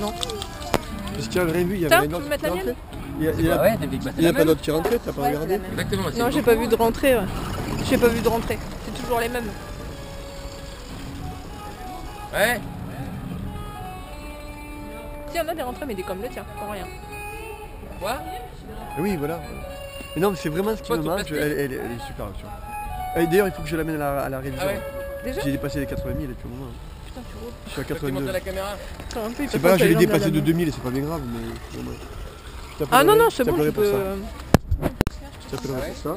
non. Parce tu avais rien vu, il y Tiens, avait tu un peux autre qui rentrait. Il y a, y ouais, y pas d'autre qui rentrait, t'as pas Ouais, regardé. Exactement. Non, j'ai pas vu de rentrée. ouais. J'ai pas vu de rentrée. C'est toujours les mêmes. Ouais. Y en a des rentrées, mais des comme le tien, pour rien. Quoi? Oui, voilà. Mais non, mais c'est vraiment ce qui me manque. Elle, elle- elle est super, tu vois. Et D'ailleurs, il faut que je l'amène à la, à la révision. Ah ouais? Déjà? J'ai dépassé les 80 000 depuis un moment. Putain, tu roules. Je suis à Tu peux montrer 82. la caméra Attends, un peu, il C'est peut pas grave, je dépassé de là-dedans. 2000 et c'est pas bien grave, mais. bon. Je Ah t'appellerai- non, non, je c'est bon, t'appellerai pour peux. ça. euh, Je t'appellerai ouais pour ça.